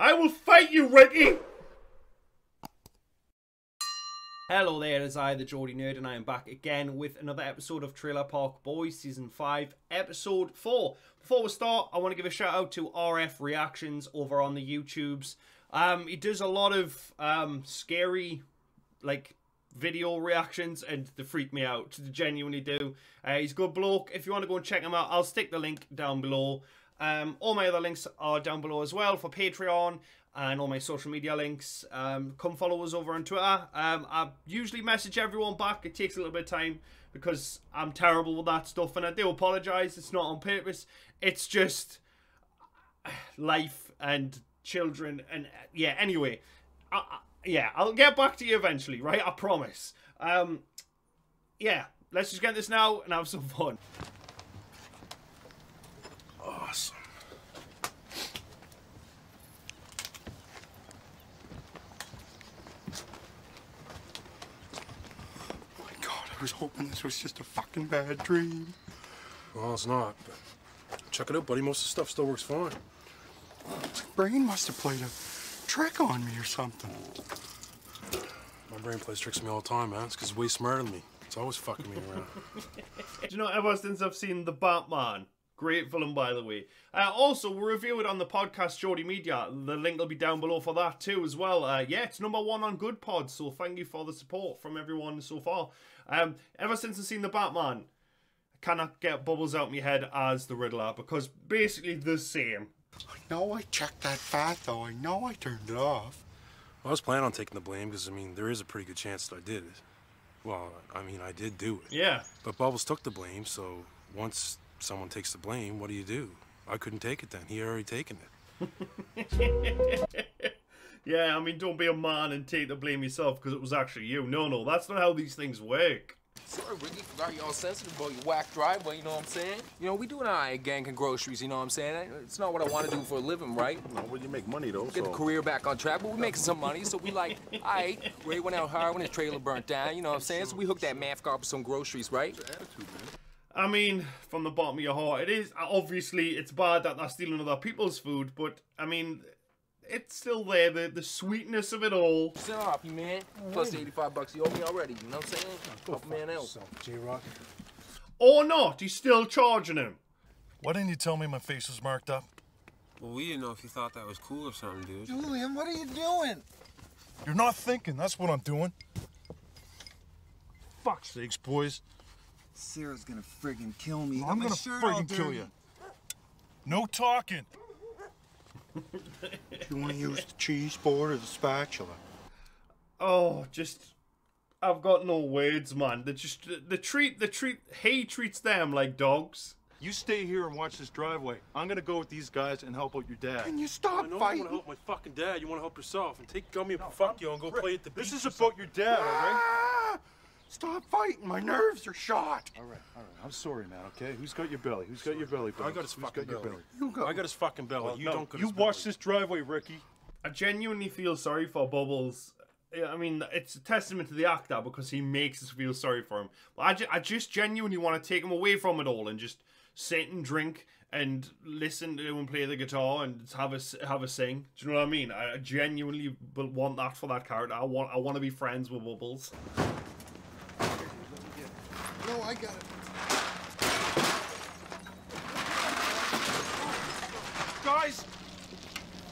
I will fight you, Ricky! Hello there, it is I, the Geordie Nerd, and I am back again with another episode of Trailer Park Boys Season 5, Episode 4. Before we start, I want to give a shout out to RF Reactions over on the YouTubes. Um, he does a lot of um, scary, like, video reactions, and they freak me out. They genuinely do. Uh, he's a good bloke. If you want to go and check him out, I'll stick the link down below. Um, all my other links are down below as well for Patreon and all my social media links. Um, come follow us over on Twitter. Um, I usually message everyone back. It takes a little bit of time because I'm terrible with that stuff, and I do apologise. It's not on purpose. It's just life and children, and yeah. Anyway, I, I, yeah, I'll get back to you eventually, right? I promise. Um, yeah, let's just get this now and have some fun. Awesome. Oh my god, I was hoping this was just a fucking bad dream. Well, it's not, but check it out, buddy. Most of the stuff still works fine. My brain must have played a trick on me or something. My brain plays tricks on me all the time, man. It's because it's way smarter than me. It's always fucking me around. Do you know, ever since I've seen The Batman, great film by the way. Uh, also, we'll review it on the podcast Geordie Media. The link will be down below for that too as well. Uh, yeah, it's number one on Good Pod, so thank you for the support from everyone so far. Um, ever since I've seen The Batman, I cannot get Bubbles out my head as the Riddler because basically the same. I know I checked that fat though. I know I turned it off. I was planning on taking the blame because, I mean, there is a pretty good chance that I did it. Well, I mean, I did do it. Yeah. But Bubbles took the blame, so once someone takes the blame, what do you do? I couldn't take it then. He had already taken it. Yeah, I mean, don't be a man and take the blame yourself because it was actually you. No, no, that's not how these things work. Sorry, Ricky, forgot you all sensitive about your whack driveway, you know what I'm saying? You know, we doing all right ganking groceries, you know what I'm saying? It's not what I want to do for a living, right? No, well, you make money though. Get the career back on track, but we making some money, so we like, all right, Ray went out hard when his trailer burnt down, you know what I'm saying? So we hooked that math car up with some groceries, right? I mean, from the bottom of your heart, it is obviously it's bad that they're stealing other people's food, but I mean, it's still there. The the sweetness of it all. Sit off, you man. Plus 85 bucks you owe me already, you know what I'm saying? Help man out. J-Roc. Or not, he's still charging him. Why didn't you tell me my face was marked up? Well, we didn't know if you thought that was cool or something, dude. Julian, what are you doing? You're not thinking. That's what I'm doing. Fuck sakes, boys. Sarah's gonna friggin' kill me. I'm gonna friggin' kill you. No talking. You want to use the cheese board or the spatula? Oh, just I've got no words, man. They just the treat the treat he treats them like dogs. You stay here and watch this driveway. I'm gonna go with these guys and help out your dad. Can you stop I stop know you fighting? want to help my fucking dad. You want to help yourself. And take Gummy up and fuck you and go play at the beach. This is or about your dad, all right? Stop fighting. My nerves are shot. All right, all right. I'm sorry, man. Okay, who's got your belly? Who's got your belly? I got his Who's fucking got your belly. belly? You go. I got his fucking belly. Well, you no, don't got you his watch this driveway, Ricky. I genuinely feel sorry for Bubbles. I mean, it's a testament to the actor because he makes us feel sorry for him. But I, ju- I just genuinely want to take him away from it all and just sit and drink and listen to him play the guitar and have a s- have a sing. Do you know what I mean? I genuinely want that for that character. I want I want to be friends with Bubbles. No, I got it. Guys,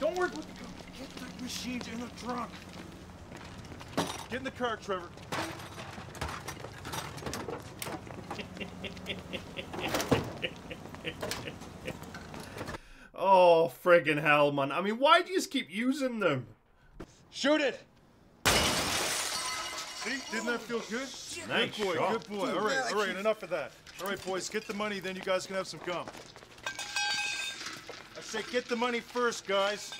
don't worry about the car. Get that machine in the trunk. Get in the car, Trevor. Oh friggin' hell, man! I mean, why do you just keep using them? Shoot it! See, didn't that feel good? Nice good boy, shot. good boy. All right, all right, enough of that. All right, boys, get the money, then you guys can have some gum. I say get the money first, guys.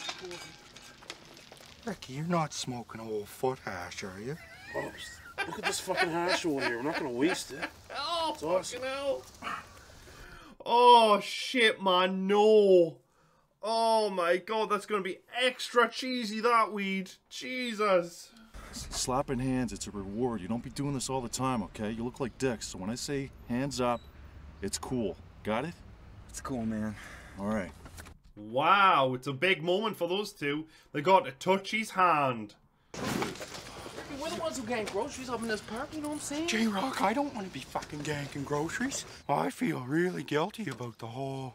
Ricky, you're not smoking old foot hash, are you? Bubs, Look at this fucking hash over here. We're not going to waste it. Oh It's awesome. fucking hell! Oh shit, man! No! Oh my god, that's gonna be extra cheesy. That weed, Jesus! Slapping hands, it's a reward. You don't be doing this all the time, okay? You look like dicks, so when I say hands up, it's cool. Got it? It's cool, man. All right. Wow, it's a big moment for those two. They got to touch his hand. We're the ones who gang groceries up in this park, you know what I'm saying? J Roc, I don't want to be fucking ganking groceries. I feel really guilty about the whole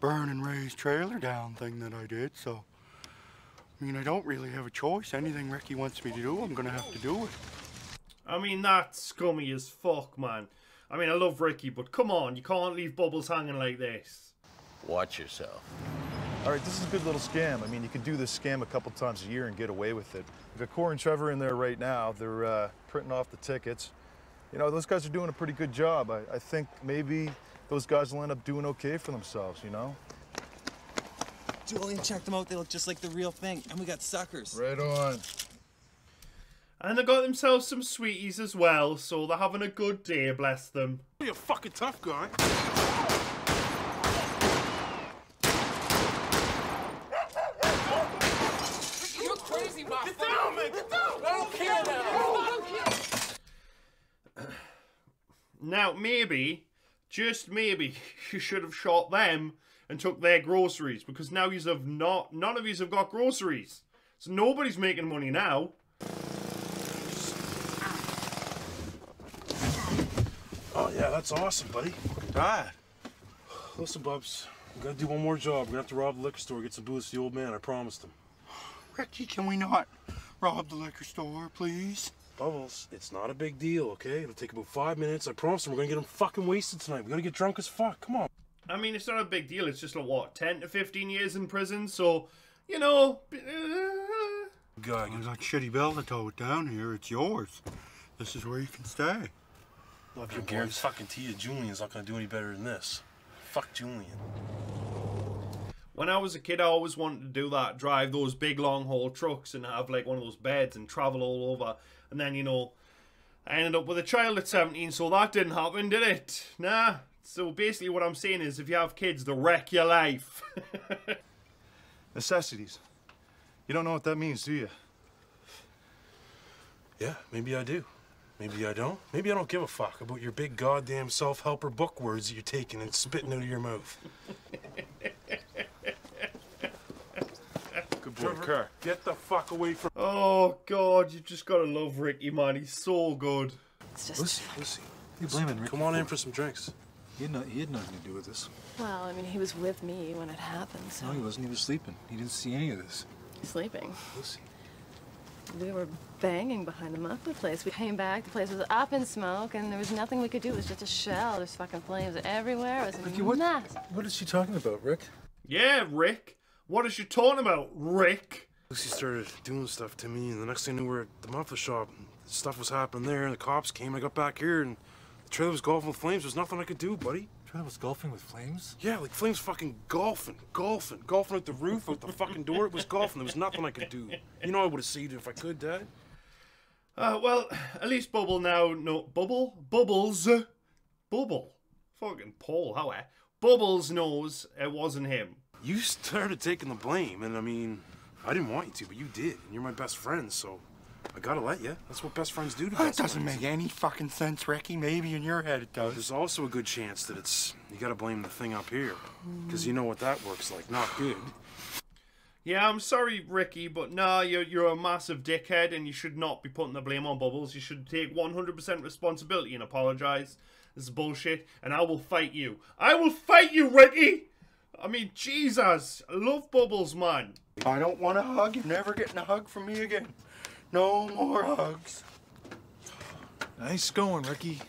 burn and Ray's trailer down thing that I did, so. I mean, I don't really have a choice. Anything Ricky wants me to do, I'm gonna have to do it. I mean, that's scummy as fuck, man. I mean, I love Ricky, but come on, you can't leave Bubbles hanging like this. Watch yourself. All right, this is a good little scam. I mean, you can do this scam a couple times a year and get away with it. We've got Corey and Trevor in there right now. They're uh, printing off the tickets. You know, those guys are doing a pretty good job. I, I think maybe those guys will end up doing okay for themselves, you know? Julian checked them out. They look just like the real thing. And we got suckers. Right on. And they got themselves some sweeties as well, so they're having a good day, bless them. You're a fucking tough guy. You're crazy, my Get down, man! Get down! I don't care now! Now, maybe, just maybe, you should have shot them and took their groceries, because now you have not, none of you have got groceries. So nobody's making money now. Oh, yeah, that's awesome, buddy. Dad. Listen, Bubs, we gotta do one more job. We're gonna have to rob the liquor store, get some booze to the old man. I promised him. Ricky, can we not rob the liquor store, please? Bubbles, it's not a big deal, okay? It'll take about five minutes. I promise him we're gonna get him fucking wasted tonight. We gotta get drunk as fuck. Come on. I mean, it's not a big deal. It's just like, what, 10 to 15 years in prison? So, you know, uh, Guy, I got shitty bill to tow it down here. It's yours. This is where you can stay. love your boys. fucking Tia Julian's not gonna do any better than this. Fuck Julian. When I was a kid, I always wanted to do that. Drive those big long haul trucks and have like one of those beds and travel all over. And then, you know, I ended up with a child at 17, so that didn't happen, did it? Nah. So basically, what I'm saying is if you have kids, they'll wreck your life. Necessities. You don't know what that means, do you? Yeah, maybe I do. Maybe I don't. Maybe I don't give a fuck about your big goddamn self-helper book words that you're taking and spitting out of your mouth. Good boy, Trevor, car. get the fuck away from oh, God, you just gotta love Ricky, man. He's so good. It's just. Lucy. Lucy, You blaming Ricky? come on in for some drinks. He had, no, he had nothing to do with this. Well, I mean, he was with me when it happened, so. No, he wasn't. He was sleeping. He didn't see any of this. Sleeping. Lucy. We were banging behind the muffler place. We came back, the place was up in smoke, and there was nothing we could do. It was just a shell. There's fucking flames everywhere. It was a Ricky, what, mess. what is she talking about, Rick? Yeah, Rick. What is you talking about, Rick? Lucy started doing stuff to me, and the next thing I knew, we were at the muffler shop. Stuff was happening there, and the cops came. I got back here, and the trailer was golfing with flames. There's nothing I could do, buddy. Trailer was golfing with flames? Yeah, like flames fucking golfing, golfing, golfing out the roof, out the fucking door. It was golfing. There was nothing I could do. You know I would have saved it if I could, Dad. Uh, well, at least Bubble now, no, Bubble? Bubbles? Bubble? Fucking Paul, how eh? Bubbles knows it wasn't him. You started taking the blame, and I mean, I didn't want you to, but you did, and you're my best friend, so I gotta let you. That's what best friends do to That best doesn't friends. make any fucking sense, Ricky. Maybe in your head it does. There's also a good chance that it's you gotta blame the thing up here, because you know what that works like. Not good. Yeah, I'm sorry, Ricky, but nah, you're, you're a massive dickhead and you should not be putting the blame on Bubbles. You should take 100% responsibility and apologize. This is bullshit, and I will fight you. I will fight you, Ricky! I mean, Jesus. I love Bubbles, man. I don't want a hug. You're never getting a hug from me again. No more hugs. Nice going, Ricky.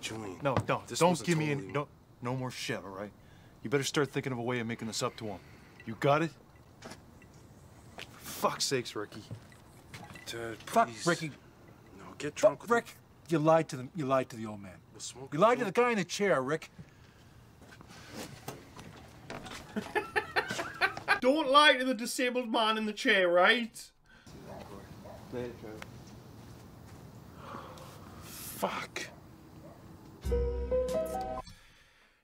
Julian. No, no, This don't was a give me any. totally- No, no more shit, all right? You better start thinking of a way of making this up to him. You got it? For Fuck's sakes, Ricky. Dad, Fuck. Ricky. No, get drunk Fuck, with Rick. You lied to them. You lied to the old man. We'll smoke You a lied to the guy in the chair, Rick. Don't lie to the disabled man in the chair, right? Fuck.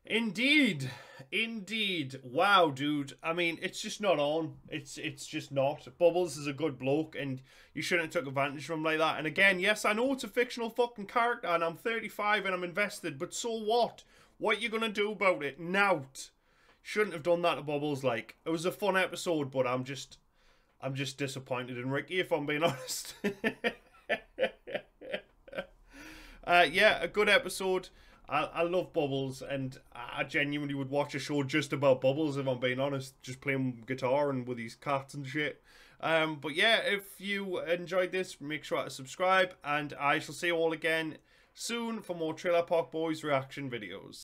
Indeed. Indeed. Wow, dude. I mean, it's just not on. It's it's just not. Bubbles is a good bloke and you shouldn't have took advantage of him like that. And again, yes, I know it's a fictional fucking character and I'm 35 and I'm invested, but so what? What you gonna do about it? Nout. Shouldn't have done that to Bubbles. Like it was a fun episode, but I'm just I'm just disappointed in Ricky if I'm being honest. uh, yeah, a good episode. I, I love Bubbles, and I genuinely would watch a show just about Bubbles if I'm being honest, just playing guitar and with these cats and shit. Um, but yeah, if you enjoyed this, make sure to subscribe, and I shall see you all again soon for more Trailer Park Boys reaction videos.